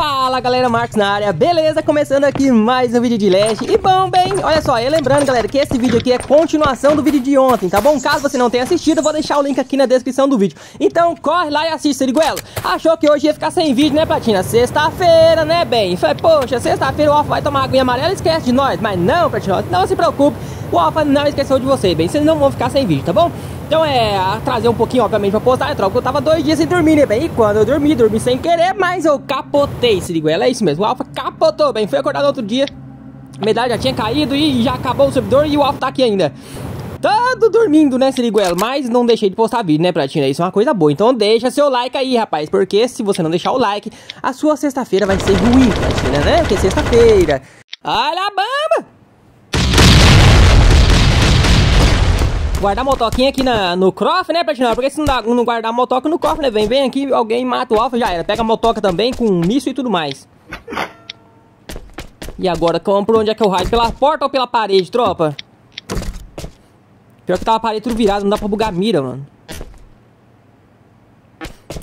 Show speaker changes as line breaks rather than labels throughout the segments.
Fala galera, Marcos na área, beleza? Começando aqui mais um vídeo de Leste E bom, bem, olha só, e lembrando galera que esse vídeo aqui é continuação do vídeo de ontem, tá bom? Caso você não tenha assistido, eu vou deixar o link aqui na descrição do vídeo Então corre lá e assiste, Seriguelo Achou que hoje ia ficar sem vídeo, né Platina? Sexta-feira, né, bem? Falei, poxa, sexta-feira o Alfa vai tomar aguinha amarela e esquece de nós Mas não, Platina, não se preocupe O Alfa não esqueceu de você, bem? Vocês não vão ficar sem vídeo, tá bom? Então é, trazer um pouquinho, obviamente, pra postar, é troca. Eu tava dois dias sem dormir, né, bem? E quando eu dormi, dormi sem querer, mas eu capotei, se liga. Ela é isso mesmo, o Alpha capotou, bem. Fui acordar no outro dia, a medalha já tinha caído e já acabou o servidor e o Alpha tá aqui ainda. Todo dormindo, né, Siriguelo? Mas não deixei de postar vídeo, né, Platina? Isso é uma coisa boa. Então deixa seu like aí, rapaz. Porque se você não deixar o like, a sua sexta-feira vai ser ruim, Platina, né? Porque é sexta-feira. Olha guardar motoquinha aqui na, no croft, né, Platinão? Porque se não, dá, não guardar motoca no cofre, né? Vem, vem aqui, alguém mata o alfa, já era. Pega a motoca também, com míssil e tudo mais. E agora, por onde é que eu raio? Pela porta ou pela parede, tropa? Pior que tava a parede tudo virado, não dá pra bugar a mira, mano.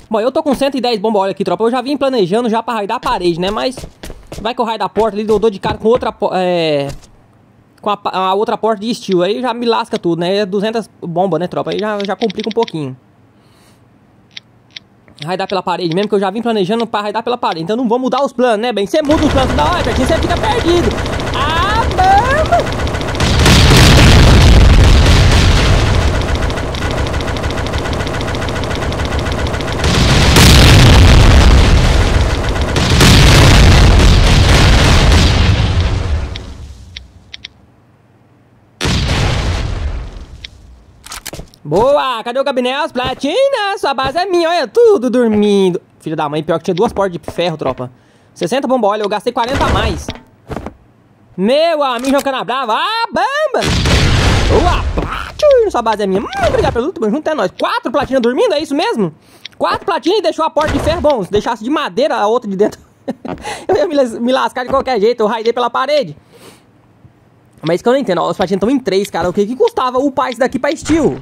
Bom, eu tô com 110 bomba óleo aqui, tropa. Eu já vim planejando já pra raidar a parede, né? Mas vai que eu raio da porta ali, dou de cara com outra... É com a, a, outra porta de estilo. Aí já me lasca tudo, né? 200 bombas, né, tropa? Aí já, já complica um pouquinho. Raidar pela parede, mesmo que eu já vim planejando pra raidar pela parede. Então não vou mudar os planos, né, bem? Você muda os planos da hora, você fica perdido. Boa! Cadê o gabinete? Platina! Sua base é minha, olha, tudo dormindo. Filho da mãe, pior que tinha duas portas de ferro, tropa. 60 bomba, olha, eu gastei 40 a mais. Meu amigo jogando a brava. Ah, bamba! Boa! Platina! Sua base é minha. Hum, obrigado pelo tamo junto, é nóis. Quatro platinas dormindo, é isso mesmo? Quatro platinas e deixou a porta de ferro. Bom, se deixasse de madeira, a outra de dentro... eu ia me lascar de qualquer jeito, eu raidei pela parede. Mas que eu não entendo, ó, os platinas estão em três, cara. O que que custava upar isso daqui pra estilo?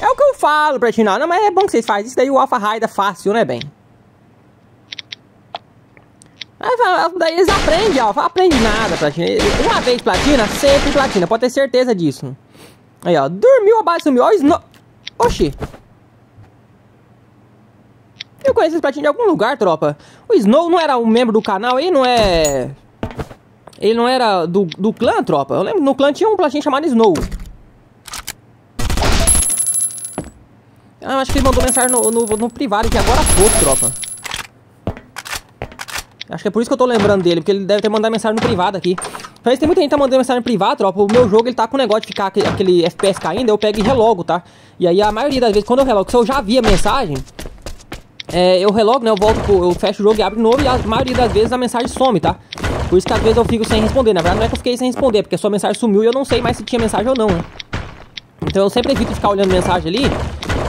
É o que eu falo pra Não, mas é bom que vocês fazem. Isso daí o Alpha Raida fácil, né, bem? Daí eles aprendem, Alpha. Aprende nada, Platina. Uma vez Platina, sempre Platina. Pode ter certeza disso. Aí, ó. Dormiu, a base sumiu. Ó, Snow... Oxi. Eu conheço esse Platina de algum lugar, tropa. O Snow não era um membro do canal aí? Não é... Ele não era do, do clã, tropa? Eu lembro, no clã tinha um Platina chamado Snow. Ah, acho que ele mandou mensagem no, no, no privado aqui agora pouco, tropa. Acho que é por isso que eu tô lembrando dele, porque ele deve ter mandado mensagem no privado aqui. Mas tem muita gente que tá mandando mensagem no privado, tropa. O meu jogo, ele tá com o negócio de ficar aquele, aquele FPS caindo, eu pego e relogo, tá? E aí a maioria das vezes, quando eu relogo, se eu já vi a mensagem, é, eu relogo, né? Eu volto, eu fecho o jogo e abro de novo e a maioria das vezes a mensagem some, tá? Por isso que às vezes eu fico sem responder. Na verdade, não é que eu fiquei sem responder, porque a sua mensagem sumiu e eu não sei mais se tinha mensagem ou não, né? Então eu sempre evito ficar olhando mensagem ali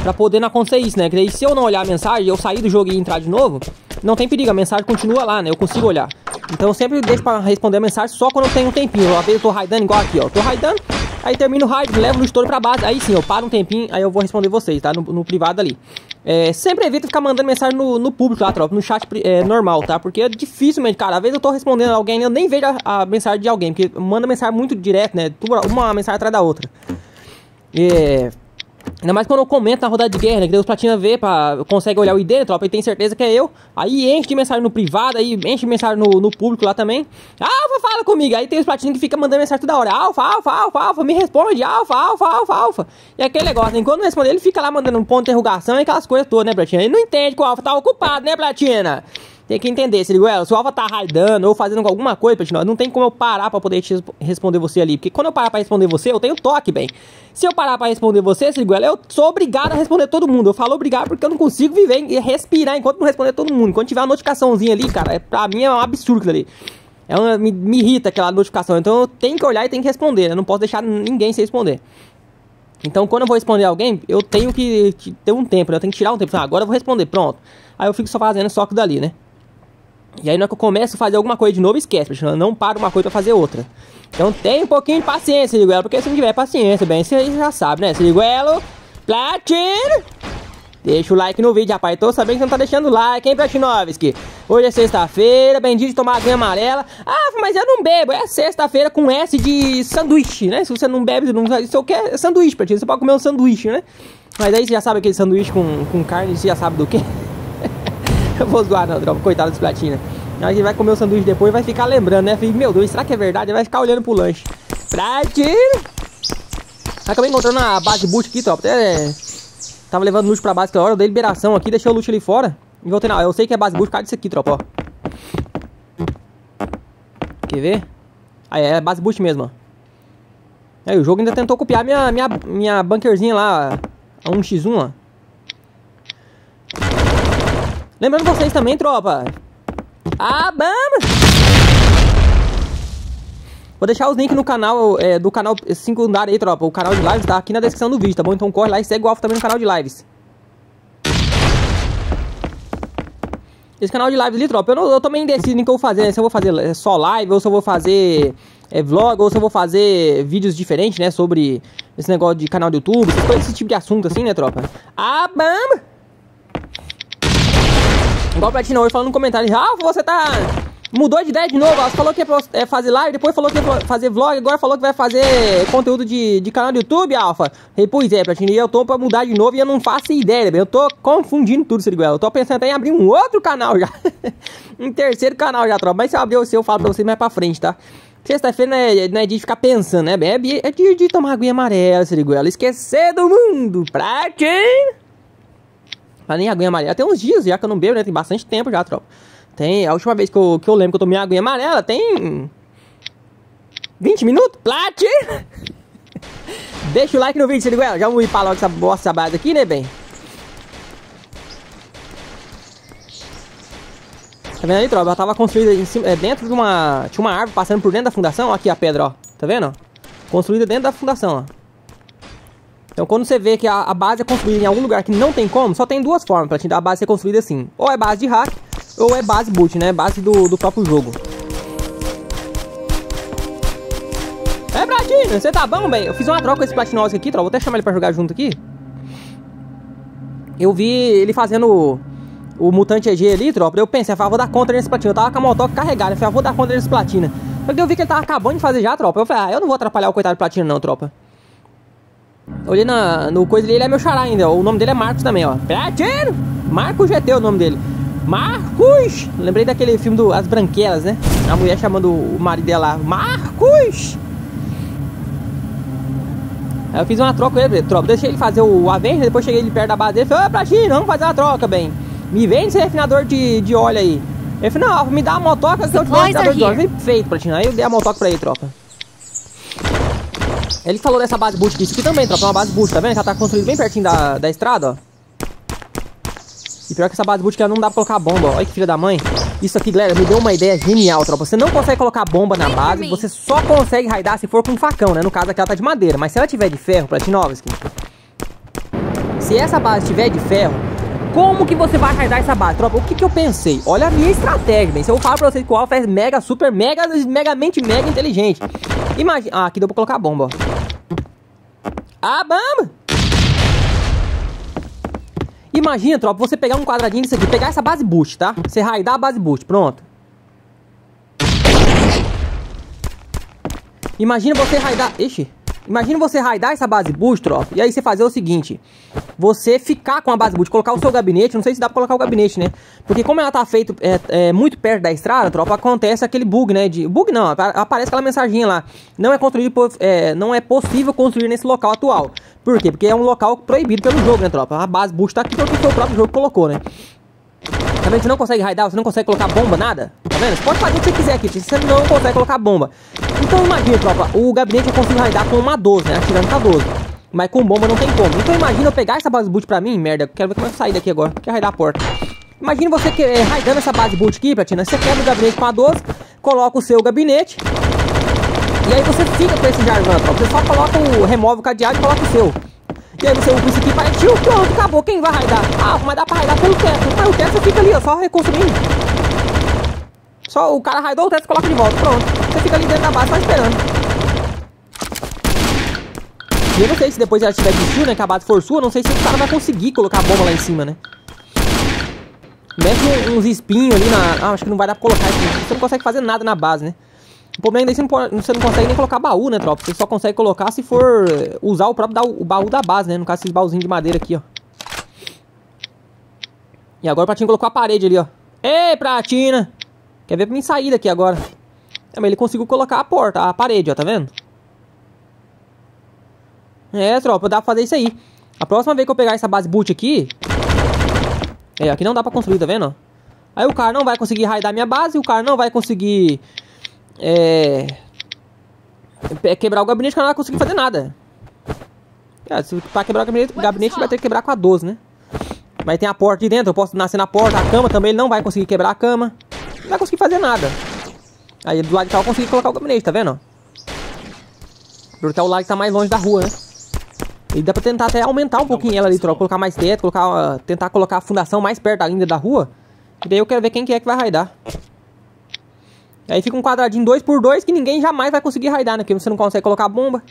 Pra poder não acontecer isso, né? Que daí se eu não olhar a mensagem, eu sair do jogo e entrar de novo, não tem perigo, a mensagem continua lá, né? Eu consigo olhar. Então eu sempre deixo pra responder a mensagem só quando eu tenho um tempinho. Uma vez eu tô raidando igual aqui, ó. Tô raidando, aí termino o raid, levo no estouro pra base. Aí sim, eu paro um tempinho, aí eu vou responder vocês, tá? No, no privado ali. É, sempre evita ficar mandando mensagem no, no público lá, tropa, no chat é, normal, tá? Porque é dificilmente, cara, às vezes eu tô respondendo alguém, eu nem vejo a, a mensagem de alguém, porque manda mensagem muito direto, né? Uma mensagem atrás da outra. É. Ainda mais quando eu comento na rodada de guerra, né? Que Deus Platina vê, pra, consegue olhar o ID, né, tropa, e tem certeza que é eu. Aí enche de mensagem no privado, aí enche de mensagem no, no público lá também. Alfa, fala comigo. Aí tem os Platina que fica mandando mensagem toda hora. Alfa, alfa, alfa, alfa, me responde. Alfa, alfa, alfa, alfa. E aquele negócio, né? Enquanto não responder, ele fica lá mandando um ponto de interrogação e aquelas coisas todas, né, Platina? Ele não entende que o Alfa tá ocupado, né, Platina? Tem que entender, se liga, se o Alva tá raidando ou fazendo alguma coisa, Platina, não tem como eu parar pra poder responder você ali. Porque quando eu parar pra responder você, eu tenho toque, bem. Se eu parar pra responder você, se liga, eu sou obrigado a responder todo mundo. Eu falo obrigado porque eu não consigo viver e respirar enquanto não responder todo mundo. Quando tiver uma notificaçãozinha ali, cara, é, pra mim é um absurdo aquilo ali. É uma, me, me irrita aquela notificação. Então eu tenho que olhar e tenho que responder. Né? Eu não posso deixar ninguém sem responder. Então, quando eu vou responder alguém, eu tenho que ter um tempo, né? Eu tenho que tirar um tempo. Ah, agora eu vou responder, pronto. Aí eu fico só fazendo só que dali, né? E aí na hora que eu começo a fazer alguma coisa de novo, esquece, eu não paro uma coisa pra fazer outra. Então tem um pouquinho de paciência, Liguelo, porque se não tiver paciência, bem, você já sabe, né? Se Liguelo, Platino! Deixa o like no vídeo, rapaz. Tô sabendo que você não tá deixando like, hein, Pratinovski? Hoje é sexta-feira, bem dia de tomar aguinha amarela. Ah, mas eu não bebo. É sexta-feira com S de sanduíche, né? Se você não bebe, não... isso quer é sanduíche, Pratinho. Você pode comer um sanduíche, né? Mas aí você já sabe aquele sanduíche com, com carne, você já sabe do que? eu vou zoar, não, droga. Coitado dos platina. A gente vai comer o sanduíche depois e vai ficar lembrando, né? Meu Deus, será que é verdade? Vai ficar olhando pro lanche. Pratinho! Acabei encontrando a base boot aqui, tropa. Até tava levando luxo pra base que hora, eu dei liberação aqui, deixei o luxo ali fora. E voltei na. Eu sei que é base boot por causa disso aqui, tropa, ó. Quer ver? Aí é base boost mesmo, ó. Aí o jogo ainda tentou copiar minha, minha, minha bunkerzinha lá, a 1x1, ó. Lembrando vocês também, tropa. Ah, vamos! Vou deixar os links no canal, é, do canal secundário aí, tropa. O canal de lives tá aqui na descrição do vídeo, tá bom? Então corre lá e segue o Alfa também no canal de lives. Esse canal de lives ali, tropa, eu, não, eu também decido em que eu vou fazer, né? Se eu vou fazer é, só live, ou se eu vou fazer é, vlog, ou se eu vou fazer vídeos diferentes, né? Sobre esse negócio de canal do YouTube, esse tipo de assunto assim, né, tropa? Ah, bam! Igual o Platina hoje falando no comentário, Ralf, você tá Mudou de ideia de novo, ela falou que ia é, fazer live, depois falou que ia fazer vlog, agora falou que vai fazer conteúdo de, de canal do YouTube, Alfa. E, pois é, Platini, eu tô pra mudar de novo e eu não faço ideia, eu tô confundindo tudo, Siriguel. Eu tô pensando até em abrir um outro canal já. um terceiro canal já, tropa. Mas se eu abrir o seu, eu falo pra vocês mais pra frente, tá? Sexta-feira não, é, não é de ficar pensando, né? É, é dia de tomar aguinha amarela, Siriguela. Esquecer do mundo, quem? Mas nem aguinha amarela. Tem uns dias já que eu não bebo, né? Tem bastante tempo já, tropa. Tem, a última vez que eu, que eu lembro que eu tomei aguinha amarela, tem 20 minutos? Plat! Deixa o like no vídeo, se liga, já vamos ir pra logo essa bosta base aqui, né, bem? Tá vendo aí, tropa? Ela tava construída em cima, é, dentro de uma... Tinha uma árvore passando por dentro da fundação, aqui a pedra, ó. Tá vendo, ó? Construída dentro da fundação, ó. Então quando você vê que a, a, base é construída em algum lugar que não tem como, só tem duas formas pra te dar a base ser construída assim. Ou é base de hack, ou é base boot, né? Base do, do próprio jogo. É, Bradinho, você tá bom, velho? Eu fiz uma troca com esse Platinovski aqui, troca. Vou até chamar ele pra jogar junto aqui. Eu vi ele fazendo o, Mutante EG ali, tropa. Eu pensei, eu vou dar conta nesse platina. Eu tava com a motoca carregada. Eu falei, vou dar conta nesse platina. Porque eu vi que ele tava acabando de fazer já, tropa. Eu falei, ah, eu não vou atrapalhar o coitado do platina, não, tropa. Olhei na, no coisa dele, ele é meu xará ainda. O nome dele é Marcos também, ó. Platino! Marcos GT é o nome dele. Marcos! Lembrei daquele filme do As Branquelas, né? A mulher chamando o marido dela Marcos! Aí eu fiz uma troca com ele, troca. Deixei ele fazer o Avenger, depois cheguei ele perto da base dele falei, ô Platino, vamos fazer uma troca, bem. Me vende esse refinador de, de óleo aí. Ele falou, não, me dá a motoca que eu te dou refinador de óleo. Feito, Platino. Aí eu dei a motoca pra ele, troca. Ele falou dessa base boot disso aqui também, troca. É uma base boot, tá vendo? Já tá construído bem pertinho da, da estrada, ó. E pior que essa base boot não dá pra colocar bomba. Olha que filha da mãe. Isso aqui, galera, me deu uma ideia genial, tropa. Você não consegue colocar bomba na base, você só consegue raidar se for com um facão, né? No caso aqui ela tá de madeira. Mas se ela tiver de ferro, Platinovski, se essa base tiver de ferro, como que você vai raidar essa base, tropa? O que que eu pensei? Olha a minha estratégia, bem. Se eu falar pra vocês que o Alpha é mega, super, mega, megamente, mega inteligente. Imagina... Ah, aqui deu pra colocar bomba, ó. Ah, bomba! Imagina, tropa, você pegar um quadradinho disso aqui, pegar essa base boost, tá? Você raidar a base boost, pronto. Imagina você raidar... Ixi. Imagina você raidar essa base boost, tropa, e aí você fazer o seguinte. Você ficar com a base boost, colocar o seu gabinete, não sei se dá pra colocar o gabinete, né? Porque como ela tá feito é, é, muito perto da estrada, tropa, acontece aquele bug, né? De, bug não, aparece aquela mensagem lá. Não é, construído, é, não é possível construir nesse local atual. Por quê? Porque é um local proibido pelo jogo, né, tropa? A base boost tá aqui porque o próprio jogo colocou, né? Tá vendo? Você não consegue raidar, você não consegue colocar bomba, nada. Tá vendo? Você pode fazer o que você quiser aqui, você não consegue colocar bomba. Então imagina, tropa, o gabinete eu consigo raidar com uma 12, né? Atirando com a 12. Mas com bomba não tem como. Então imagina eu pegar essa base boot pra mim, merda. Quero ver como é que sair daqui agora. Quer raidar a porta. Imagina você que, é, raidando essa base boot aqui, Platina. Você quebra o gabinete com a 12, coloca o seu gabinete. E aí você fica com esse jargão, tropa. Você só coloca o. remove o cadeado e coloca o seu. E aí você usa isso aqui partiu, pronto, acabou. Quem vai raidar? Ah, mas dá pra raidar pelo teto. Mas o teto fica ali, ó, só reconstruindo. Só o cara raidou o teto e coloca de volta. Pronto. Você fica ali dentro da base só esperando. E eu não sei se depois ela tiver desistiu, né? Que a base for sua, não sei se o cara vai conseguir colocar a bomba lá em cima, né? Mete uns espinhos ali na... Ah, acho que não vai dar pra colocar aqui. Você não consegue fazer nada na base, né? O problema é que você não consegue nem colocar baú, né, tropa? Você só consegue colocar se for usar o próprio o baú da base, né? No caso, esses baúzinhos de madeira aqui, ó. E agora o Pratinho colocou a parede ali, ó. Ei, Pratina! Quer ver pra mim sair daqui agora. É, mas ele conseguiu colocar a porta, a parede, ó, tá vendo? É, tropa, dá pra fazer isso aí. A próxima vez que eu pegar essa base boot aqui... É, aqui não dá pra construir, tá vendo? Aí o cara não vai conseguir raidar minha base, o cara não vai conseguir é, quebrar o gabinete que não vai conseguir fazer nada. É, se, pra quebrar o gabinete, o gabinete vai ter que quebrar com a 12, né? Mas tem a porta de dentro, eu posso nascer na porta, a cama também ele não vai conseguir quebrar a cama. Não vai conseguir fazer nada. Aí do lado de cá eu consegui colocar o gabinete, tá vendo? Porque é o lado que tá mais longe da rua, né? E dá pra tentar até aumentar um pouquinho ela ali, troca, colocar mais teto, colocar, tentar colocar a fundação mais perto da linha da rua. E daí eu quero ver quem que é que vai raidar. Aí fica um quadradinho 2x2 que ninguém jamais vai conseguir raidar, né? Porque você não consegue colocar bomba.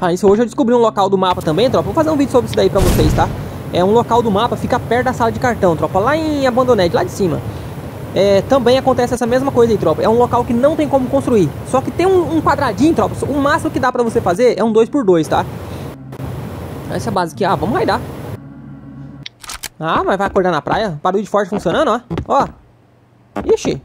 Ah, isso hoje eu descobri um local do mapa também, tropa. Vou fazer um vídeo sobre isso daí pra vocês, tá? É um local do mapa, fica perto da sala de cartão, tropa. Lá em Abandoned, lá de cima. É, também acontece essa mesma coisa aí, tropa. É um local que não tem como construir. Só que tem um, um quadradinho, tropa. O máximo que dá pra você fazer é um 2x2, tá? Essa é base aqui. Ah, vamos raidar. Ah, mas vai acordar na praia. Barulho de forte funcionando, ó. Ó. Ixi.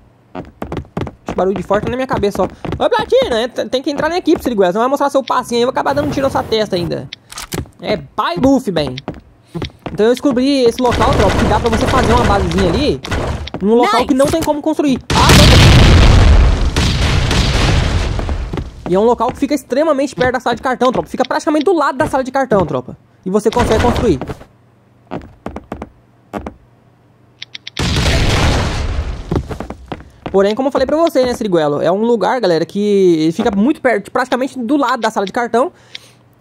Esse barulho de forte tá na minha cabeça, ó. Ô, Platina, tem que entrar na equipe, Siriguela. Você não vai mostrar seu passinho aí, eu vou acabar dando um tiro na sua testa ainda. É pai buff, bem. Então eu descobri esse local, tropa, que dá pra você fazer uma basezinha ali num local nice. que não tem como construir. Ah, E é um local que fica extremamente perto da sala de cartão, tropa. Fica praticamente do lado da sala de cartão, tropa. E você consegue construir. Porém, como eu falei pra você, né, Siriguelo? É um lugar, galera, que fica muito perto, praticamente do lado da sala de cartão.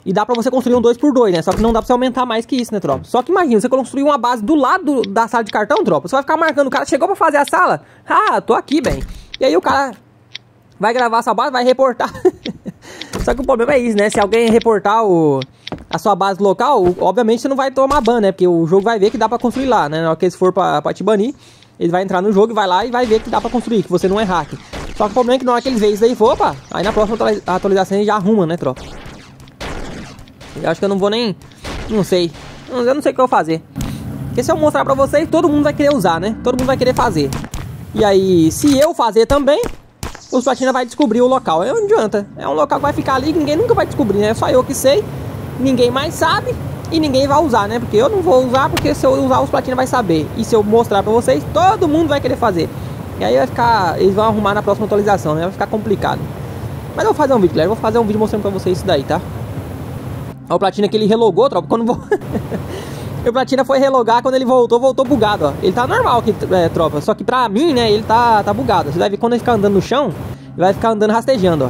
E dá pra você construir um 2x2, né? Só que não dá pra você aumentar mais que isso, né, tropa? Só que imagina, você construir uma base do lado da sala de cartão, tropa. Você vai ficar marcando, o cara chegou pra fazer a sala. Ah, tô aqui, bem. E aí o cara vai gravar essa base, vai reportar. Só que o problema é isso, né? Se alguém reportar o, a sua base local, obviamente você não vai tomar ban, né? Porque o jogo vai ver que dá pra construir lá, né? Na hora que eles for pra, pra te banir, ele vai entrar no jogo e vai lá e vai ver que dá pra construir, que você não é hack. Só que o problema é que na hora que ele vê isso daí, opa, aí na próxima atualização ele já arruma, né, tropa? Eu acho que eu não vou nem... Não sei. Eu não sei o que eu vou fazer. Porque se eu mostrar pra vocês, todo mundo vai querer usar, né? Todo mundo vai querer fazer. E aí, se eu fazer também, os platina vai descobrir o local. Não adianta. É um local que vai ficar ali que ninguém nunca vai descobrir, né? É só eu que sei. Ninguém mais sabe e ninguém vai usar, né? Porque eu não vou usar, porque se eu usar os platina vai saber. E se eu mostrar pra vocês, todo mundo vai querer fazer. E aí vai ficar, eles vão arrumar na próxima atualização, né? Vai ficar complicado. Mas eu vou fazer um vídeo, galera. Vou fazer um vídeo mostrando pra vocês isso daí, tá? Ó, o platina que ele relogou, tropa, quando o platina foi relogar, quando ele voltou, voltou bugado, ó. Ele tá normal aqui, é, tropa. Só que pra mim, né, ele tá, tá bugado. Você vai ver quando ele ficar andando no chão, ele vai ficar andando rastejando, ó.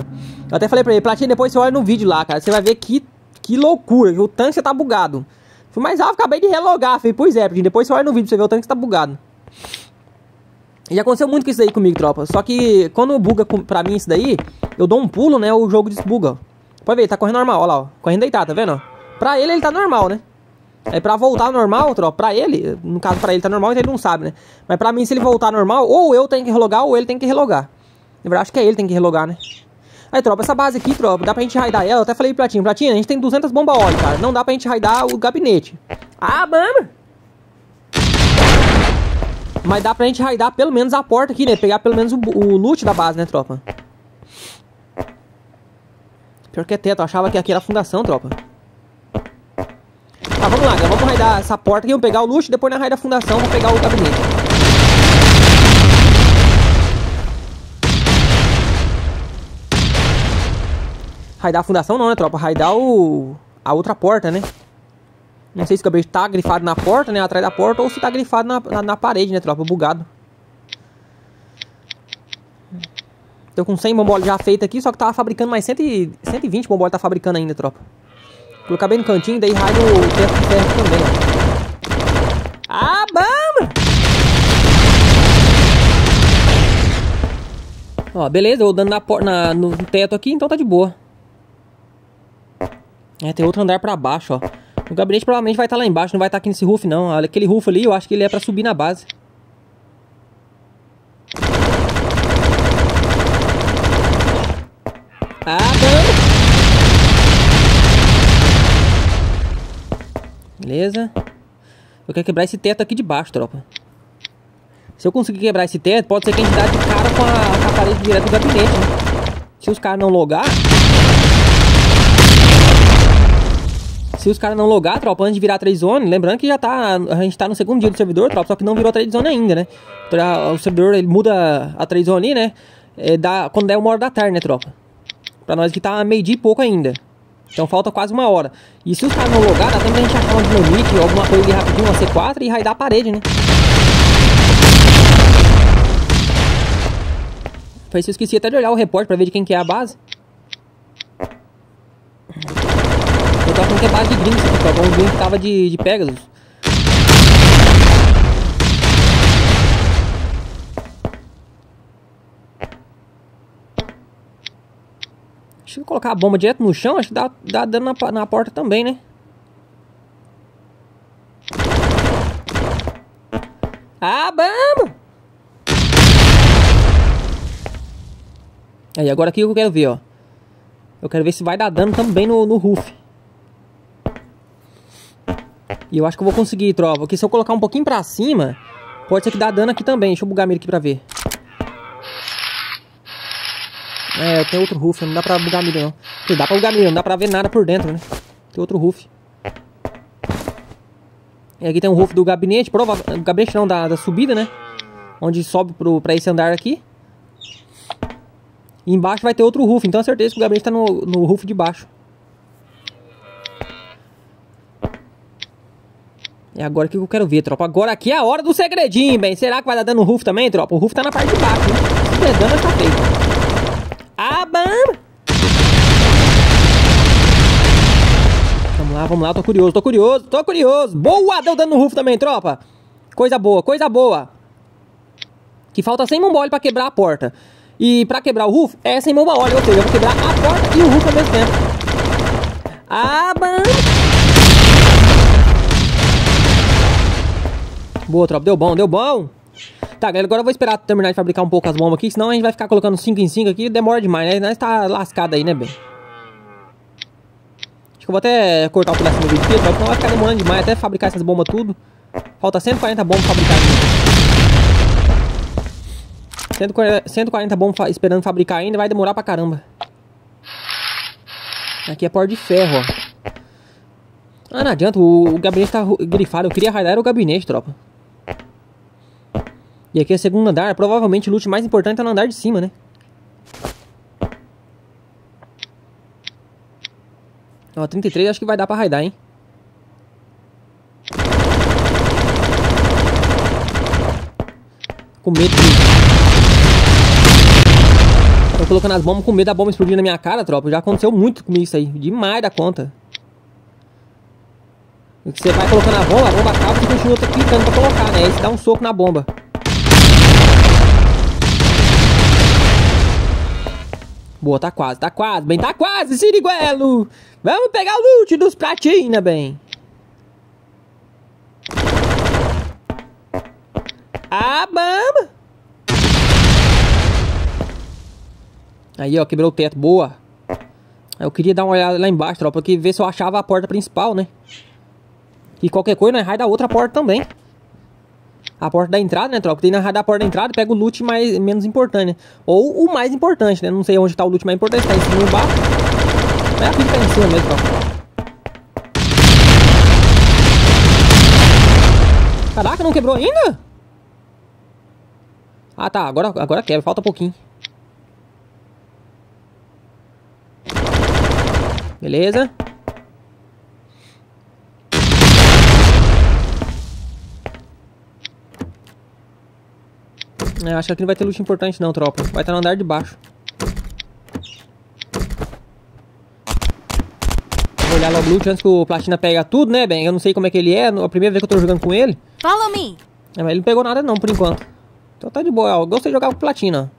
Eu até falei pra ele, platina, depois você olha no vídeo lá, cara. Você vai ver que que loucura, o tanque tá bugado. Falei, mas ah, acabei de relogar. Falei, pois é, porque depois você olha no vídeo pra você ver o tanque que tá bugado. Já aconteceu muito com isso aí comigo, tropa. Só que quando buga pra mim isso daí, eu dou um pulo, né? O jogo desbuga. Pode ver, ele tá correndo normal, olha lá, ó. Correndo deitado, tá vendo? Pra ele, ele tá normal, né? É pra voltar normal, tropa, pra ele, no caso pra ele tá normal, então ele não sabe, né? Mas pra mim, se ele voltar normal, ou eu tenho que relogar, ou ele tem que relogar. Na verdade, acho que é ele que tem que relogar, né? Aí, tropa, essa base aqui, tropa, dá pra gente raidar ela. Eu até falei pro Platinho, Platinho, a gente tem 200 bomba óleo, cara. Não dá pra gente raidar o gabinete. Ah, mano! Mas dá pra gente raidar pelo menos a porta aqui, né? Pegar pelo menos o, o loot da base, né, tropa? Pior que é teto, eu achava que aqui era a fundação, tropa. Tá, vamos lá, Vamos raidar essa porta aqui, vamos pegar o loot, depois na raida a fundação, vamos pegar o gabinete. raidar a fundação não, né, tropa? Raidar o... a outra porta, né? Não sei se o gabinete tá grifado na porta, né? Atrás da porta, ou se tá grifado na, na, na parede, né, tropa? Bugado. Tô com 100 bombolas já feita aqui, só que tava fabricando mais 100, 120 bombolas tá fabricando ainda, tropa. Colocar bem no cantinho, daí raio o teto de ferro também, ó. Ah, vamos! Ó, beleza, eu dando na, na, no teto aqui, então tá de boa. É, tem outro andar pra baixo, ó. O gabinete provavelmente vai estar lá embaixo, não vai estar aqui nesse roof, não. Aquele roof ali, eu acho que ele é pra subir na base. Ah, dano! Beleza. Eu quero quebrar esse teto aqui de baixo, tropa. Se eu conseguir quebrar esse teto, pode ser que a gente dá de cara com a, com a parede direto do gabinete, né? Se os caras não logar... Se os caras não logar, tropa, antes de virar trade zone, lembrando que já tá. A gente tá no segundo dia do servidor, tropa, só que não virou trade zone ainda, né? O servidor ele muda a trade zone ali, né? É, dá, quando der uma hora da tarde, né, tropa? Pra nós que tá meio dia e pouco ainda. Então falta quase uma hora. E se os caras não logar, dá tempo da gente achar uma dinamite ou alguma coisa ali rapidinho, uma C4 e raidar a parede, né? Foi isso eu esqueci até de olhar o repórter pra ver de quem que é a base. Eu tava falando que é base de gringos, pessoal. Um gringo que tava de, de Pegasus. Deixa eu colocar a bomba direto no chão, acho que dá, dá dano na, na porta também, né? Ah, vamos! Aí, agora aqui eu quero ver, ó. Eu quero ver se vai dar dano também no, no roof. E eu acho que eu vou conseguir, trova. Porque se eu colocar um pouquinho pra cima, pode ser que dá dano aqui também. Deixa eu bugar milho aqui pra ver. É, tem outro roof, não dá pra bugar milho não. Porque dá pra bugar milho, não dá pra ver nada por dentro, né? Tem outro roof. E aqui tem um roof do gabinete, provavelmente, gabinete não, da, da subida, né? Onde sobe pro, pra esse andar aqui. E embaixo vai ter outro roof, então a certeza que o gabinete tá no, no roof de baixo. É agora que eu quero ver, tropa. Agora aqui é a hora do segredinho, bem. Será que vai dar dano no roof também, tropa? O roof tá na parte de baixo, hein? Se der dano, tá feito. Vamos lá, vamos lá. Tô curioso, tô curioso, tô curioso. Boa! Deu dano no roof também, tropa. Coisa boa, coisa boa. Que falta 100 mambole pra quebrar a porta. E pra quebrar o roof, é sem bomba óleo. Ou seja, eu vou quebrar a porta e o roof ao mesmo tempo. Bam! Boa, tropa. Deu bom, deu bom. Tá, galera, agora eu vou esperar terminar de fabricar um pouco as bombas aqui, senão a gente vai ficar colocando 5 em 5 aqui, demora demais, né? Nós tá lascado aí, né, bem? Acho que eu vou até cortar o pedacinho do vídeo aqui, senão vai ficar demorando demais até fabricar essas bombas tudo. Falta 140 bombas fabricar aqui. 140 bombas esperando fabricar ainda, vai demorar pra caramba. Aqui é porta de ferro, ó. Ah, não adianta, o, o gabinete tá grifado. Eu queria raidar o gabinete, tropa. E aqui é o segundo andar. Provavelmente o loot mais importante tá no andar de cima, né? Ó, 33 acho que vai dar pra raidar, hein? Com medo de... Tô colocando as bombas com medo da bomba explodir na minha cara, tropa. Já aconteceu muito comigo isso aí. Demais da conta. Você vai colocando a bomba, a bomba acaba e continua clicando pra colocar, né? Aí você dá um soco na bomba. Boa, tá quase, tá quase, bem, tá quase, Siriguelo! Vamos pegar o loot dos platina, bem. Ah, vamos! Aí, ó, quebrou o teto, boa. Eu queria dar uma olhada lá embaixo, tropa, porque ver se eu achava a porta principal, né? E qualquer coisa, nós raio da outra porta também a porta da entrada, né, troca? Tem na da porta da entrada, pega o loot mais, menos importante, né? Ou o mais importante, né? Não sei onde tá o loot mais importante, tá em cima ou embaixo. É aqui que tá em cima mesmo, troca. Caraca, não quebrou ainda? Ah, tá. Agora, agora quebra. Falta pouquinho. Beleza. É, acho que aqui não vai ter loot importante não, tropa. Vai estar no andar de baixo. Vou olhar logo o loot antes que o Platina pega tudo, né, bem? Eu não sei como é que ele é. A primeira vez que eu tô jogando com ele.
Follow me.
É, mas ele não pegou nada não, por enquanto. Então tá de boa. Eu gostei de jogar com Platina.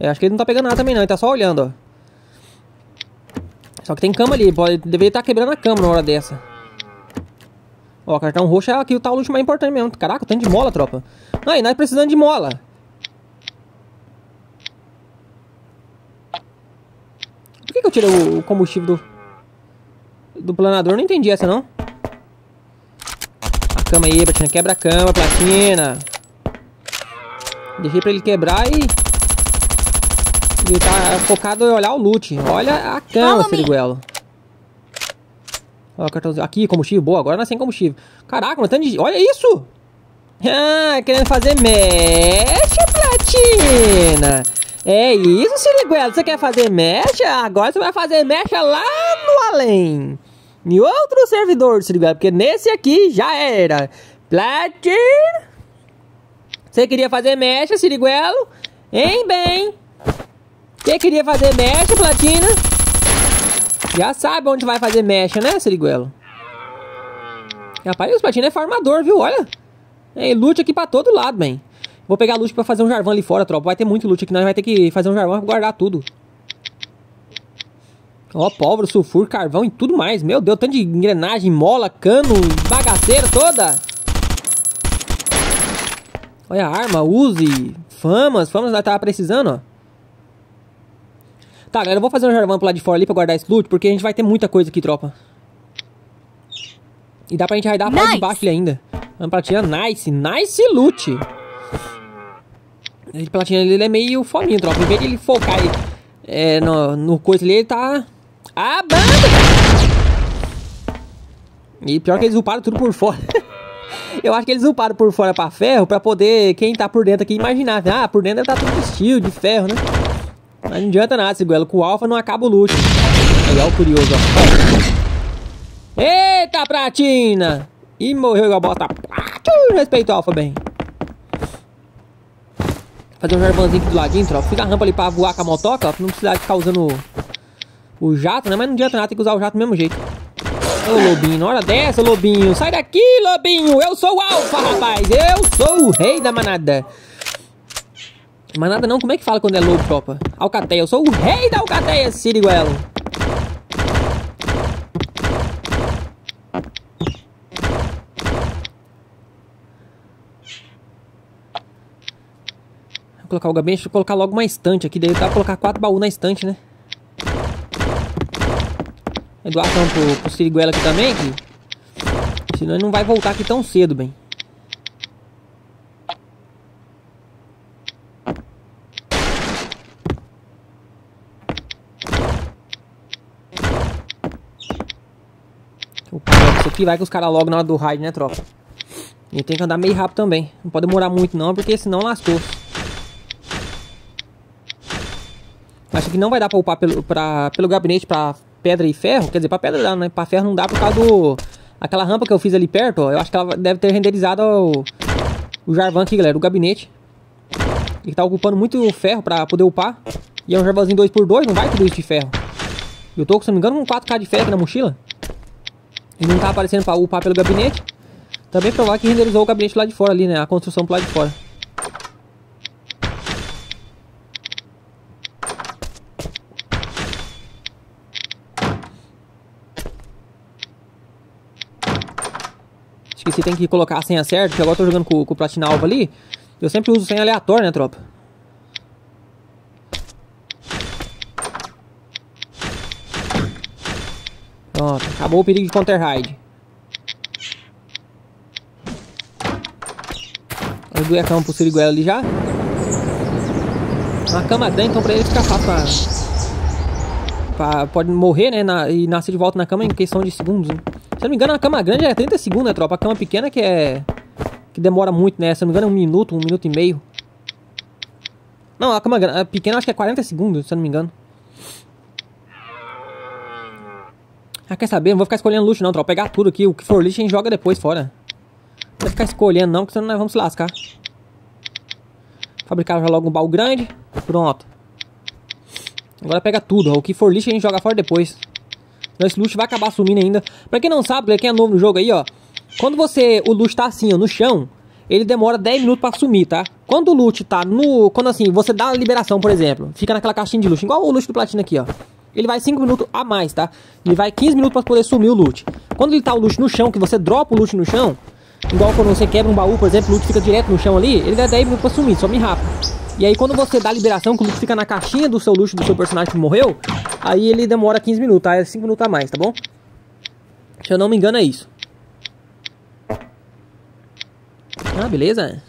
É, acho que ele não tá pegando nada também não. Ele tá só olhando, ó. Só que tem cama ali, pode, deveria estar quebrando a cama na hora dessa. Ó, cartão roxo é aqui o tal último mais importante mesmo. Caraca, tanto de mola, tropa. Aí, nós precisando de mola. Por que, que eu tirei o combustível do, do planador? Não entendi essa, não. A cama aí, Platina. Quebra a cama, Platina. Deixei pra ele quebrar e... Ele tá focado em olhar o loot. Olha a cama, Seriguelo. O cartãozinho. Aqui, combustível. Boa, agora nós sem combustível. Caraca, mas tanto de... Olha isso! Ah, querendo fazer mexe, Platina! É isso, Siriguelo. Você quer fazer mecha? Agora você vai fazer mecha lá no além. Em outro servidor, Siriguelo. Porque nesse aqui já era. Platina. Você queria fazer mecha, Siriguelo? Hein, bem? Quem queria fazer mecha, Platina? Já sabe onde vai fazer mecha, né, Siriguelo? Rapaz, os Platina é farmador, viu? Olha. É, loot aqui pra todo lado, bem. Vou pegar loot pra fazer um jarvão ali fora, tropa. Vai ter muito loot aqui, nós vai ter que fazer um jarvão pra guardar tudo. Ó, pólvora, sulfur, carvão e tudo mais. Meu Deus, tanto de engrenagem, mola, cano, bagaceira toda. Olha a arma, use, famas, famas nós tava precisando, ó. Tá, galera, eu vou fazer um jarvão pro lado de fora ali pra guardar esse loot, porque a gente vai ter muita coisa aqui, tropa. E dá pra gente raidar a nice. parte de baixo ali ainda. Uma platina nice, nice loot. Esse platina ele é meio fominho, tropa. Em vez de ele focar aí, é, no, no coisa ali, ele tá... A banda! E pior que eles uparam tudo por fora. Eu acho que eles uparam por fora pra ferro pra poder, quem tá por dentro aqui, imaginar. Ah, por dentro tá tudo de estilo, de ferro, né? Mas não adianta nada, Siguelo. Com o alfa não acaba o luxo. Olha o curioso, ó. Eita, pratina! E morreu igual bota. Respeito o alfa bem. Fazer um jarvãozinho aqui do ladinho, tropa. Fica a rampa ali pra voar com a motoca, ó. Pra não precisar ficar usando o, o jato, né? Mas não adianta nada, tem que usar o jato do mesmo jeito. Ô, Lobinho, na hora dessa, Lobinho. Sai daqui, Lobinho. Eu sou o alfa, rapaz. Eu sou o rei da manada. Manada não, como é que fala quando é lobo, tropa? Alcateia. Eu sou o rei da alcateia, Siriguelo. colocar o gabinete, vou colocar logo uma estante aqui. Daí dá pra colocar quatro baús na estante, né? Doação pro, pro Siriguela aqui também. Senão ele não vai voltar aqui tão cedo, bem. Isso aqui vai com os caras logo na hora do raid, né, tropa? E tem que andar meio rápido também. Não pode demorar muito não, porque senão lascou. Acho que não vai dar pra upar pelo, pra, pelo gabinete pra pedra e ferro. Quer dizer, pra pedra dá, né? Pra ferro não dá por causa do... Aquela rampa que eu fiz ali perto, ó. Eu acho que ela deve ter renderizado o, o Jarvan aqui, galera. O gabinete. Ele tá ocupando muito ferro pra poder upar. E é um Jarvanzinho 2x2, não vai tudo isso de ferro. Eu tô, se não me engano, com 4k de ferro aqui na mochila. E não tá aparecendo pra upar pelo gabinete. Também provar que renderizou o gabinete lá de fora ali, né? A construção pro lado de fora. Esqueci, tem que colocar a senha certa, porque agora eu tô jogando com, com o Platina Alva ali. Eu sempre uso senha aleatória, né, tropa? Pronto, acabou o perigo de counter-raid. Eu dei a cama pro Siriguela ali já. Uma cama grande, então pra ele ficar fácil pra... pra pode morrer, né, na, e nascer de volta na cama em questão de segundos, né? Se não me engano, a cama grande é 30 segundos, né, tropa? A cama pequena que é... Que demora muito, né? Se não me engano, é um minuto, um minuto e meio. Não, a cama pequena acho que é 40 segundos, se eu não me engano. Ah, quer saber? Não vou ficar escolhendo luxo não, tropa. Pegar tudo aqui. O que for lixo a gente joga depois fora. Não vai ficar escolhendo não, porque senão nós vamos se lascar. Fabricar já logo um baú grande. Pronto. Agora pega tudo. Ó. O que for lixo a gente joga fora depois. Esse luxo vai acabar sumindo ainda. Pra quem não sabe, quem é novo no jogo aí, ó. Quando você, o luxo tá assim, ó, no chão, ele demora 10 minutos pra sumir, tá? Quando o loot tá no... Quando assim, você dá a liberação, por exemplo, fica naquela caixinha de luxo, igual o luxo do platina aqui, ó. Ele vai 5 minutos a mais, tá? Ele vai 15 minutos pra poder sumir o loot. Quando ele tá o loot no chão, que você dropa o loot no chão, igual quando você quebra um baú, por exemplo, o loot fica direto no chão ali, ele dá 10 minutos pra sumir, some rápido. E aí quando você dá a liberação, que o loot fica na caixinha do seu loot do seu personagem que morreu, aí ele demora 15 minutos, tá? É 5 minutos a mais, tá bom? Se eu não me engano é isso. Ah, beleza.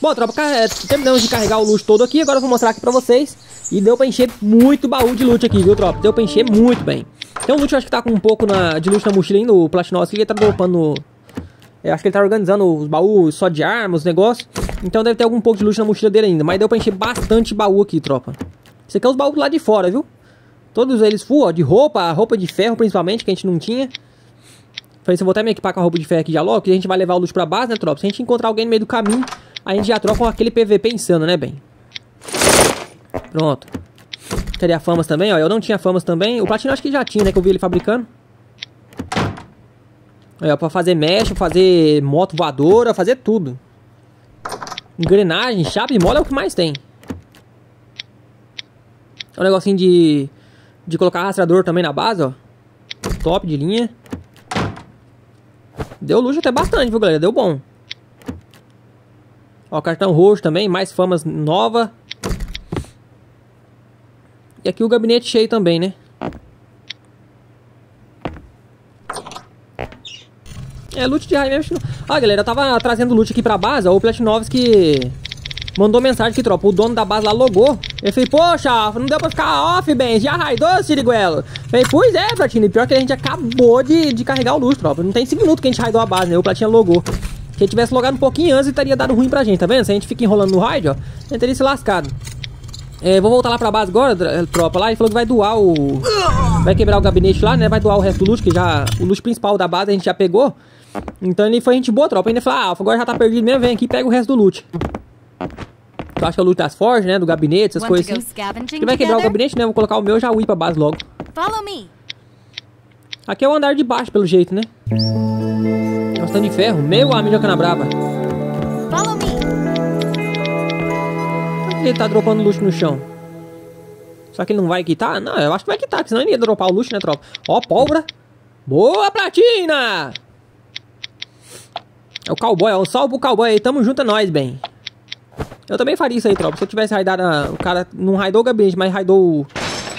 Bom, tropa, é, terminamos de carregar o loot todo aqui, agora eu vou mostrar aqui pra vocês. E deu pra encher muito baú de loot aqui, viu, tropa? Deu pra encher muito bem. Tem um loot, acho que tá com um pouco na, de loot na mochila ainda, o Platinos, que ele tá dropando... Eu acho que ele tá organizando os baús só de armas, os negócios. Então deve ter algum pouco de loot na mochila dele ainda. Mas deu pra encher bastante baú aqui, tropa. Esse aqui é os baús lá de fora, viu? Todos eles full, ó, de roupa, roupa de ferro principalmente, que a gente não tinha. Falei, se eu vou até me equipar com a roupa de ferro aqui já logo, que a gente vai levar o loot pra base, né, tropa? Se a gente encontrar alguém no meio do caminho, a gente já troca com aquele PVP insano, né, bem? Pronto. Teria famas também, ó. Eu não tinha famas também. O platino acho que já tinha, né? Que eu vi ele fabricando. É, pra fazer mecha, fazer moto voadora, fazer tudo. Engrenagem, chave de mola é o que mais tem. É um negocinho de... De colocar rastreador também na base, ó. Top de linha. Deu luxo até bastante, viu, galera? Deu bom. Ó, cartão roxo também, mais famas nova. E aqui o gabinete cheio também, né? É, loot de raio mesmo. Ah, galera, eu tava trazendo loot aqui pra base, ó, o Platinovski mandou mensagem aqui, tropa. O dono da base lá logou. Eu falei, poxa, não deu pra ficar off, bem. Já raidou, Siriguelo? Falei, pois é, Platino. E pior que a gente acabou de, de carregar o loot, tropa. Não tem 5 minutos que a gente raidou a base, né? O Platinha logou. Se ele tivesse logado um pouquinho antes, ele teria dado ruim pra gente, tá vendo? Se a gente fica enrolando no raid, ó, a gente teria se lascado. É, vou voltar lá pra base agora, tropa, lá. Ele falou que vai doar o... Vai quebrar o gabinete lá, né? Vai doar o resto do loot, que já... O loot principal da base a gente já pegou. Então ele foi gente boa, tropa. Ainda falou, ah, agora já tá perdido mesmo, vem aqui e pega o resto do loot. Eu acho que é o loot das forjas, né? Do gabinete, essas coisas assim. Ele vai quebrar o gabinete, né? Vou colocar o meu já ir pra base logo. Follow me. Aqui é o andar de baixo, pelo jeito, né? Gostando de ferro. Meu amigo cana brava. Follow me. Que ele tá dropando luxo no chão? Só que ele não vai quitar? Não, eu acho que vai quitar, senão ele ia dropar o luxo, né, tropa? Ó, pólvora. Boa, platina! É o cowboy, é um salve pro cowboy aí. Tamo junto, é nóis, bem. Eu também faria isso aí, tropa. Se eu tivesse raidado... A... O cara não raidou o gabinete, mas raidou...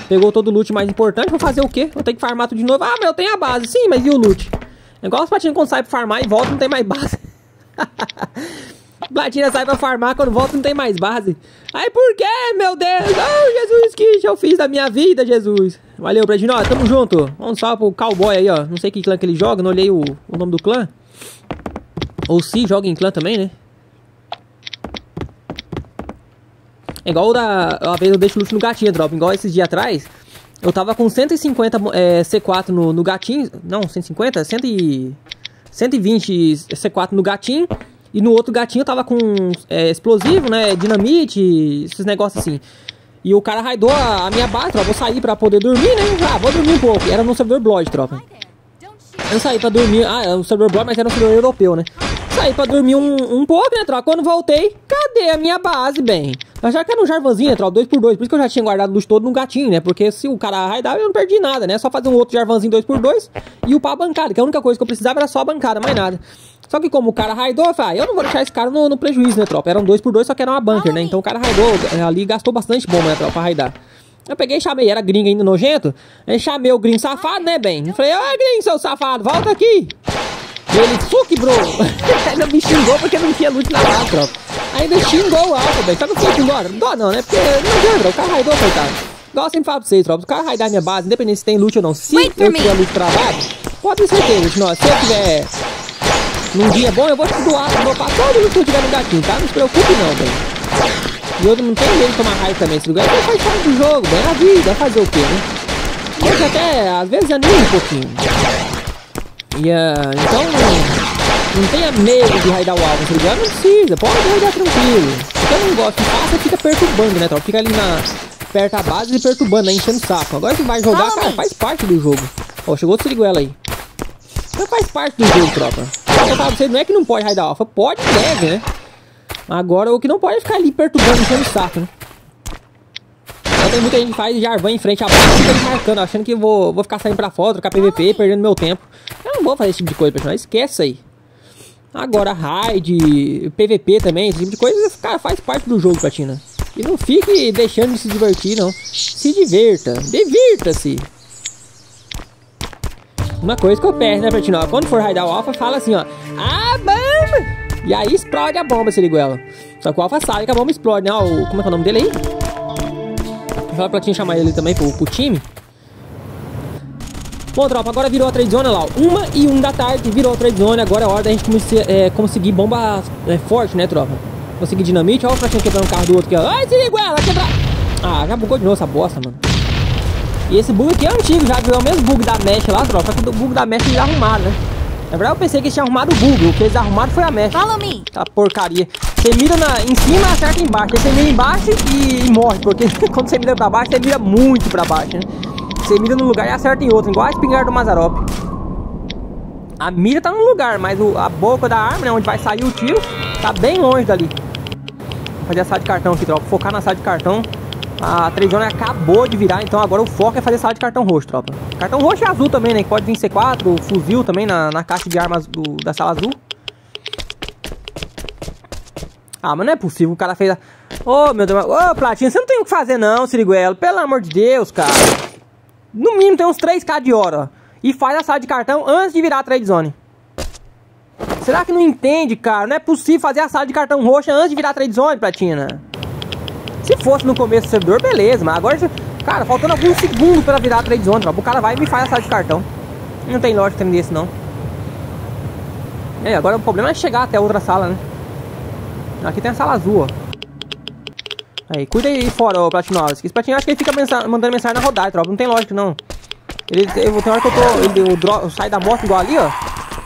Pegou todo o loot mais importante. Vou fazer o quê? Vou ter que farmar tudo de novo. Ah, mas eu tenho a base. Sim, mas e o loot? É igual os platinos quando sai pra farmar e volta não tem mais base. Platina sai pra farmar, quando volta não tem mais base. Aí por que, meu Deus? Oh, Jesus, que eu fiz da minha vida, Jesus. Valeu, Platino, ó, tamo junto. Vamos só pro cowboy aí, ó. Não sei que clã que ele joga, não olhei o, o nome do clã. Ou se joga em clã também, né? É igual da. Uma vez eu deixo luxo no gatinho, drop. Igual esses dias atrás. Eu tava com 150 é, C4 no, no gatinho. Não, 150? 100 e, 120 C4 no gatinho. E no outro gatinho tava com é, explosivo, né? Dinamite, esses negócios assim. E o cara raidou a, a minha base, tropa. Vou sair pra poder dormir, né? Ah, vou dormir um pouco. Era no servidor Blood, tropa. Eu saí pra dormir. Ah, é um servidor Blood, mas era um servidor europeu, né? Saí pra dormir um, um pouco, né, tropa? Quando voltei, cadê a minha base, bem? Eu já que era um Jarvanzinho, né, tropa? 2x2. Por isso que eu já tinha guardado luz todo no gatinho, né? Porque se o cara raidar, eu não perdi nada, né? Só fazer um outro Jarvanzinho 2x2 e upar a bancada. Que a única coisa que eu precisava era só a bancada, mais nada. Só que como o cara raidou, eu falei, ah, eu não vou deixar esse cara no, no prejuízo, né, tropa? Era um 2x2, só que era uma bunker, né? Então o cara raidou ali gastou bastante bomba, né, tropa, pra raidar. Eu peguei e chamei, era gringo ainda nojento. Aí chamei o gringo safado, né, bem? Eu falei, ô gringo, seu safado, volta aqui. E ele, fuck, bro. Ainda me xingou porque não tinha loot na base, tropa. Ainda xingou o alto, bem. Sabe o que eu embora? Não dó não, né? Porque não adianta, o cara raidou, coitado. Igual eu sempre falo pra vocês, tropa. O cara raidar minha base, independente se tem loot ou não. Se Wait eu tiver loot travado, pode ter certeza, se eu tiver num dia bom, eu vou te doar, vou dropar todo mundo que eu tiver no gatinho, tá? Não se preocupe não, bem. E eu não tenho medo de tomar raiva também. Esse lugar é faz parte do jogo, bem a vida, fazer o quê, né? Hoje até, às vezes, anima um pouquinho. E, uh, então, não tenha medo de raidar o alvo, esse lugar não precisa, pode raidar tranquilo. Se eu não gosto passa, fica perturbando, né, tropa? Fica ali na, perto da base e perturbando, né, enchendo o saco. Agora que vai jogar, cara, faz parte do jogo. Ó, chegou outro Siriguela aí. Então faz parte do jogo, tropa. Eu falo pra você, não é que não pode raidar alfa, pode deve, né? Agora o que não pode é ficar ali perturbando, enchendo o saco, né? Então tem muita gente que faz Jarvan em frente a base e fica me marcando, achando que vou, vou ficar saindo pra fora, trocar PVP, perdendo meu tempo. Eu não vou fazer esse tipo de coisa, pessoal. Esquece aí. Agora, raid, PVP também, esse tipo de coisa, cara, faz parte do jogo, Platina. E não fique deixando de se divertir, não. Se divirta. Divirta-se. Uma coisa que eu peço, né, Platina? Quando for raidar o Alpha, fala assim, ó. Ah, bomba! E aí explode a bomba, se liga ela. Só que o Alpha sabe que a bomba explode, né? O, como é que é o nome dele aí? Vou falar pra Platina chamar ele também pro, pro time. Bom, tropa, agora virou a trade zone, lá, Uma e um da tarde virou a trade zone. Agora é hora da gente é, conseguir bomba é, forte, né, tropa? Conseguir dinamite. Olha o Pratinho quebrando o carro do outro aqui, ó. Ai, se liga ela, quebrar. Ah, já bugou de novo essa bosta, mano. E esse bug aqui é antigo, já viu? É o mesmo bug da mesh lá, tropa. Só que o bug da mesh eles arrumaram, né? Na verdade, eu pensei que eles tinham arrumado o bug. O que eles arrumaram foi a mesh.
Follow me.
Tá porcaria. Você mira na, em cima, acerta embaixo. Aí você mira embaixo e, e morre. Porque quando você mira pra baixo, você mira muito pra baixo, né? Você mira num lugar e acerta em outro, igual a espingarda do Mazarop. A mira tá num lugar, mas o, a boca da arma, né, onde vai sair o tiro, tá bem longe dali. Vou fazer a sala de cartão aqui, tropa. Focar na sala de cartão. A Trezone acabou de virar, então agora o foco é fazer sala de cartão roxo, tropa. Cartão roxo e azul também, né? Pode vir C4, fuzil também na, na caixa de armas do, da sala azul. Ah, mas não é possível, o cara fez a... Ô, oh, meu Deus, ô, oh, Platinha, você não tem o que fazer não, Siriguelo. Pelo amor de Deus, cara. No mínimo tem uns 3k de hora. E faz a sala de cartão antes de virar a trade zone. Será que não entende, cara? Não é possível fazer a sala de cartão roxa antes de virar a trade zone, Platina. Se fosse no começo do servidor, beleza. Mas agora, cara, faltando alguns segundos para virar trade zone, o cara vai e me faz a sala de cartão. Não tem lógica tem desse, não. É, agora o problema é chegar até outra sala, né? Aqui tem a sala azul, ó. Aí, cuida aí fora, ô Platinovski. Esse Platinho acho que ele fica mandando mensagem na rodada, tropa. Não tem lógica, não. Ele, eu, tem hora que eu tô. Ele, eu, sai da moto igual ali, ó.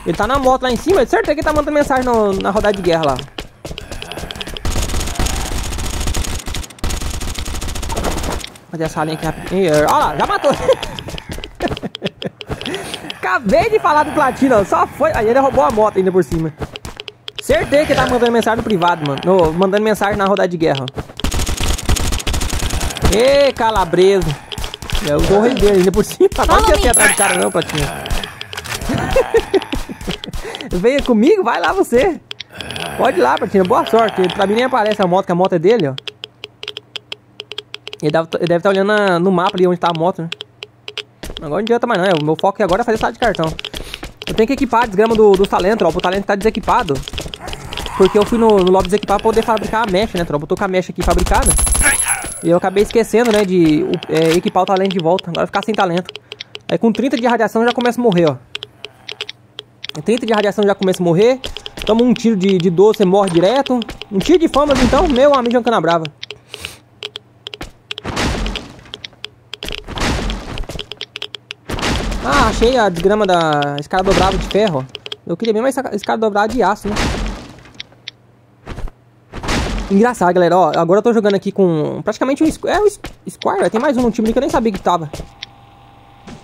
Ele tá na moto lá em cima, de certeza que ele tá mandando mensagem no, na rodada de guerra lá. Fazer essa linha aqui rapidinho. Olha lá, já matou. Acabei de falar do Platino, só foi. Aí ele roubou a moto ainda por cima. Certeza que ele tá mandando mensagem no privado, mano. No, mandando mensagem na rodada de guerra. Ê, calabreso. É o gol dele ainda por cima. Não tinha atrás do cara não, Platinha. Venha comigo, vai lá você. Pode ir lá, Platinha. Boa sorte. Pra mim nem aparece a moto, que a moto é dele, ó. Ele deve, deve estar tá olhando na, no mapa ali onde tá a moto, né? Agora não adianta mais não, é. O meu foco agora é fazer sala de cartão. Eu tenho que equipar a desgrama do, do talento, ó. O talento tá desequipado. Porque eu fui no, no lobby desequipar pra poder fabricar a mecha, né, tropa? Eu tô com a mecha aqui fabricada. E eu acabei esquecendo, né, de é, equipar o talento de volta. Agora ficar sem talento. Aí com 30 de radiação já começa a morrer, ó. 30 de radiação já começa a morrer. Toma um tiro de, de 12, você morre direto. Um tiro de famas, então, meu amigo Jancana Brava. Ah, achei a desgrama da escada dobrada de ferro, ó. Eu queria mesmo essa escada dobrada de aço, né? Engraçado, galera, ó, agora eu tô jogando aqui com praticamente um... É o Squire, tem mais um no time que eu nem sabia que tava.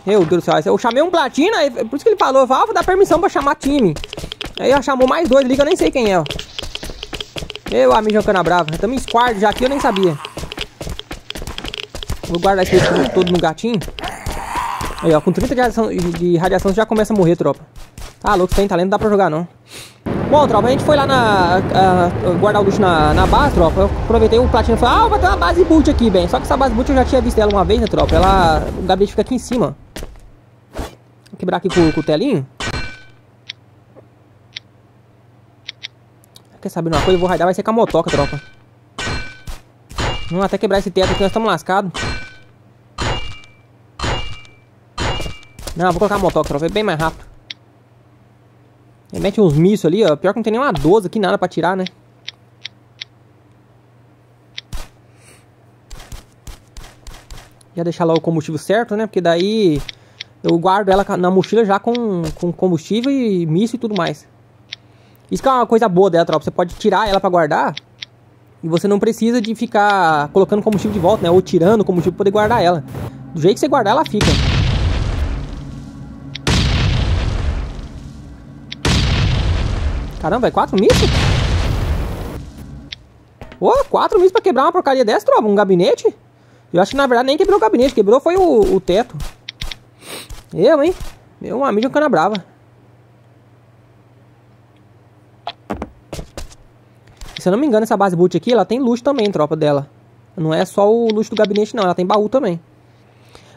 Meu Deus do céu, eu chamei um platina, por isso que ele falou, vou dar permissão pra chamar time. Aí eu chamou mais dois ali que eu nem sei quem é, ó. Meu amigo Cana Brava, estamos em Squire já aqui, eu nem sabia. Vou guardar esse todo no gatinho. Aí, ó, com 30 de radiação, de radiação já começa a morrer, tropa. Ah, louco, tem talento, não dá pra jogar, não. Bom, tropa, a gente foi lá na. guardar o luxo na, na base, tropa. Eu aproveitei o platina e falei, ah, vai ter uma base boot aqui, bem. Só que essa base boot eu já tinha visto ela uma vez, né, tropa? Ela. O gabinete fica aqui em cima. Vou quebrar aqui com, com o telinho. Quer saber uma coisa? Eu vou raidar, vai ser com a motoca, tropa. Vamos até quebrar esse teto aqui, nós estamos lascados. Não, vou colocar a motoca, é bem mais rápido. Ele mete uns mísseis ali, ó. Pior que não tem nem uma 12 aqui, nada pra tirar, né? Já deixar lá o combustível certo, né? Porque daí eu guardo ela na mochila já com, com combustível e míssil e tudo mais. Isso que é uma coisa boa dela, tropa. Você pode tirar ela pra guardar e você não precisa de ficar colocando combustível de volta, né? Ou tirando combustível pra poder guardar ela. Do jeito que você guardar, ela fica. Caramba, é quatro mísseis? Ô, oh, quatro mísseis pra quebrar uma porcaria dessa, tropa? Um gabinete? Eu acho que na verdade nem quebrou o gabinete, quebrou foi o, o teto. Eu, hein? Meu amigo cana brava. Se eu não me engano, essa base boot aqui, ela tem luxo também, tropa dela. Não é só o luxo do gabinete, não. Ela tem baú também.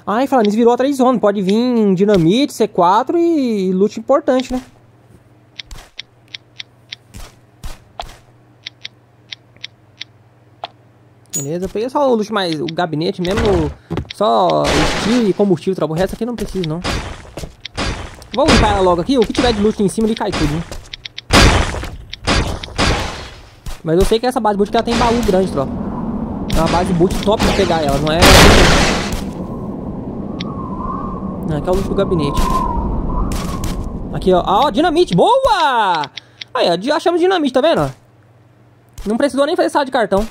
Ai, falando isso, virou a 3 zone. Pode vir dinamite, C4 e loot importante, né? Beleza, eu peguei só o luxo mais, o gabinete mesmo, só estilo e combustível, tropa. O resto aqui não preciso, não. Vamos limpar ela logo aqui, o que tiver de luxo em cima, ele cai tudo, né? Mas eu sei que essa base boot ela tem baú grande, tropa. É uma base boot top pra pegar ela, não é... Não, aqui é o luxo do gabinete. Aqui, ó. Ah, ó, dinamite. Boa! Aí, ó, achamos dinamite, tá vendo? Não precisou nem fazer sala de cartão.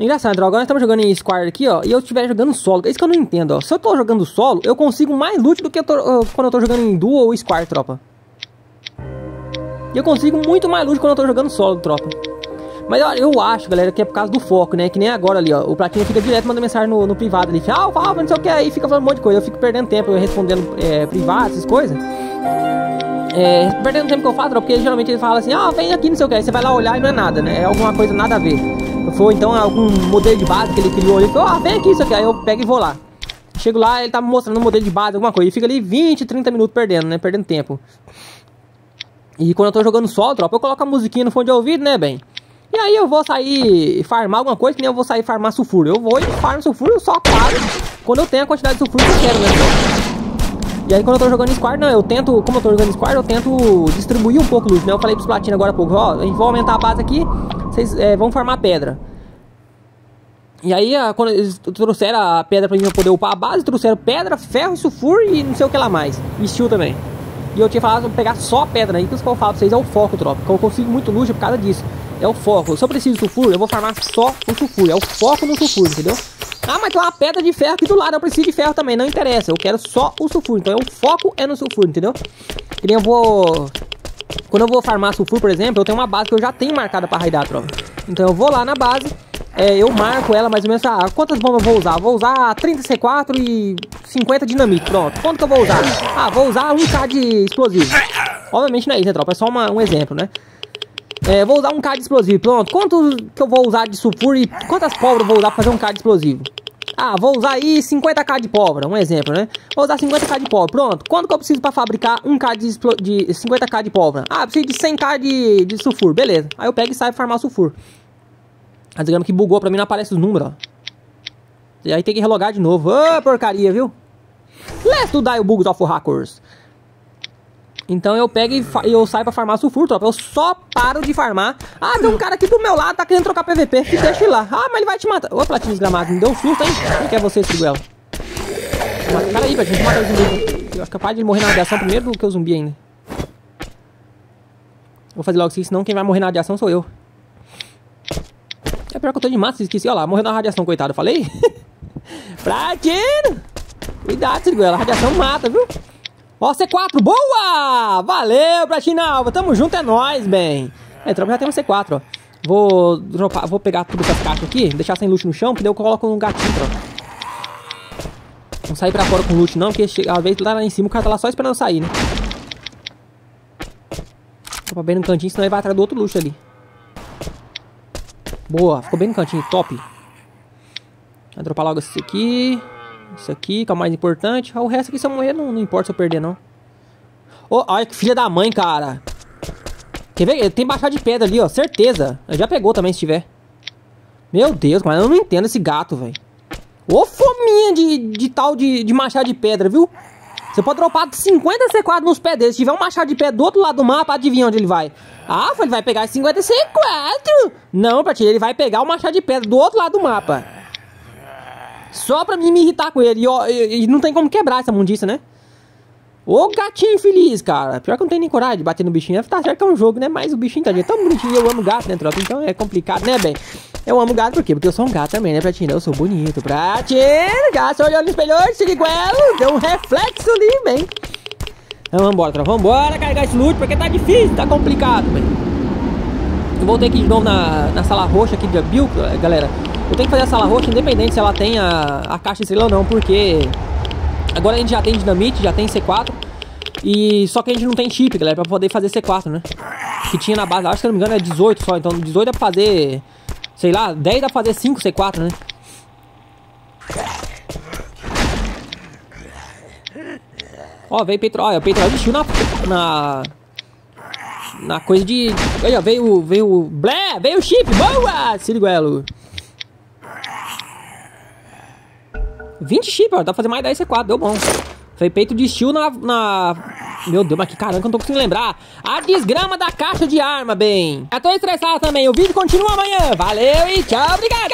Engraçado, agora nós estamos jogando em squad aqui, ó, e eu estiver jogando solo. É isso que eu não entendo, ó. Se eu tô jogando solo, eu consigo mais loot do que eu tô, uh, quando eu tô jogando em duo ou squad, tropa. E eu consigo muito mais loot quando eu tô jogando solo, tropa. Mas olha, eu acho, galera, que é por causa do foco, né? Que nem agora ali, ó. O Platinho fica direto mandando mensagem no, no privado ali. Ah, não sei o que, aí fica falando um monte de coisa. Eu fico perdendo tempo respondendo é, privado, essas coisas. É, perdendo tempo que eu falo, porque geralmente ele fala assim, ah, vem aqui, não sei o que. Aí você vai lá olhar e não é nada, né? É alguma coisa nada a ver. For então algum modelo de base que ele criou ali, ah, vem aqui, isso aqui. Aí eu pego e vou lá. Chego lá, ele tá me mostrando um modelo de base, alguma coisa. E fica ali 20, 30 minutos perdendo, né? Perdendo tempo. E quando eu tô jogando solo, tropa, eu coloco a musiquinha no fone de ouvido, né, bem? E aí eu vou sair farmar alguma coisa, que nem eu vou sair farmar sulfuro. Eu vou e farmo sulfuro, só paro quando eu tenho a quantidade de sulfuro que eu quero, né? E aí quando eu tô jogando squad, não, eu tento, como eu tô jogando squad, eu tento distribuir um pouco luz, né? Eu falei pros platinos agora há pouco, ó, a gente vai aumentar a base aqui, vocês é, vão farmar pedra. E aí, quando eles trouxeram a pedra pra gente poder upar a base, trouxeram pedra, ferro, sulfuro e não sei o que lá mais. E steel também. E eu tinha falado pra pegar só pedra, aí que eu falo pra vocês é o foco, tropa. Eu consigo muito luxo por causa disso. É o foco. Se eu preciso de sulfuro, eu vou farmar só o sulfuro. É o foco no sulfuro, entendeu? Ah, mas tem uma pedra de ferro aqui do lado. Eu preciso de ferro também. Não interessa. Eu quero só o sulfuro. Então, o foco é no sulfuro, entendeu? Que nem eu vou... Quando eu vou farmar sulfuro, por exemplo, eu tenho uma base que eu já tenho marcada pra raidar, tropa. Então, eu vou lá na base é, eu marco ela mais ou menos. Ah, quantas bombas eu vou usar? Vou usar 30 C4 e 50 dinamite. Pronto. Quanto que eu vou usar? Ah, vou usar 1k de explosivo. Obviamente não é isso, né, tropa? É só uma, um exemplo, né? É, vou usar 1k de explosivo. Pronto. Quanto que eu vou usar de sulfuro e quantas pólvora eu vou usar pra fazer 1k de explosivo? Ah, vou usar aí 50k de pólvora, um exemplo, né? Vou usar 50k de pólvora, pronto. Quanto que eu preciso para fabricar 1k de, de 50k de pólvora? Ah, preciso de 100k de, de sulfuro, beleza. Aí eu pego e saio farmar sulfuro. A desgrama que bugou pra mim não aparece os números, ó. E aí tem que relogar de novo. Ô, oh, porcaria, viu? Let's do die bugs of hackers. Então eu pego e eu saio pra farmar sulfuro, tropa. Eu só paro de farmar. Ah, tem um cara aqui do meu lado, tá querendo trocar PVP. Que deixa ele lá. Ah, mas ele vai te matar. Ô, platina desgramado, me deu um susto, hein? Quem que é você, Siguela? Cara aí, platina, matar o zumbi. Eu acho capaz de morrer na radiação primeiro do que o zumbi ainda. Vou fazer logo isso, senão quem vai morrer na radiação sou eu. É pior que eu tô de massa, esqueci. Olha lá, morreu na radiação, coitado. Falei? Pratino! Cuidado, Sirigo. A radiação mata, viu? Ó, C4, boa! Valeu, Pratinalva. Tamo junto, é nóis, bem. É, tropa já tem um C4, ó. Vou dropar, vou pegar tudo essas caixas aqui, deixar sem loot no chão, que daí eu coloco um gatinho, tropa. Não sair pra fora com loot não, porque às vezes lá, lá em cima o cara tá lá só esperando sair, né? Tropa bem no cantinho, senão ele vai atrás do outro luxo ali. Boa, ficou bem no cantinho, top. Vai dropar logo esse aqui. Isso aqui, que é o mais importante. Ah, o resto aqui, se eu morrer, não, não importa se eu perder, não. Oh, olha que filha da mãe, cara. Quer ver? Tem baixar de pedra ali, ó. Certeza. Já pegou também, se tiver. Meu Deus, mas eu não entendo esse gato, velho. Ô fominha de, de tal de, de machado de pedra, viu? Você pode dropar 50 C4 nos pés dele. Se tiver um machado de pedra do outro lado do mapa, adivinha onde ele vai? Ah, ele vai pegar 50 C4. Não, Pratinho, ele vai pegar o machado de pedra do outro lado do mapa. Só pra mim me irritar com ele. E, ó, e, e não tem como quebrar essa mundiça, né? Ô gatinho infeliz, cara. Pior que eu não tenho nem coragem de bater no bichinho. Tá certo que é um jogo, né? Mas o bichinho tá tão bonitinho. Eu amo gato, né, troca? Então é complicado, né, bem? Eu amo gato por quê? Porque eu sou um gato também, né, Pratinho? Eu sou bonito. Pratinho, gato, olhou no espelho, se liguelo. Deu um reflexo ali, bem. Então vambora, tropa. Vambora carregar esse loot, porque tá difícil, tá complicado, bem. Voltei aqui de novo na, na sala roxa aqui de build, galera. Eu tenho que fazer a sala roxa independente se ela tem a, a caixa estrela ou não, porque agora a gente já tem dinamite, já tem C4. E só que a gente não tem chip, galera, pra poder fazer C4, né? Que tinha na base, acho que se não me engano é 18 só, então 18 dá pra fazer, sei lá, 10 dá pra fazer 5 C4, né? Ó, veio petróleo, ó, o petróleo desistiu na, na na coisa de... Aí, ó, veio, veio... Blé, veio o chip, boa! Siriguelo. 20 chip, ó, dá pra fazer mais 10 C4, deu bom. Foi peito de steel na, na... Meu Deus, mas que caramba eu não tô conseguindo lembrar. A desgrama da caixa de arma, bem. Já tô estressado também, o vídeo continua amanhã. Valeu e tchau, obrigado.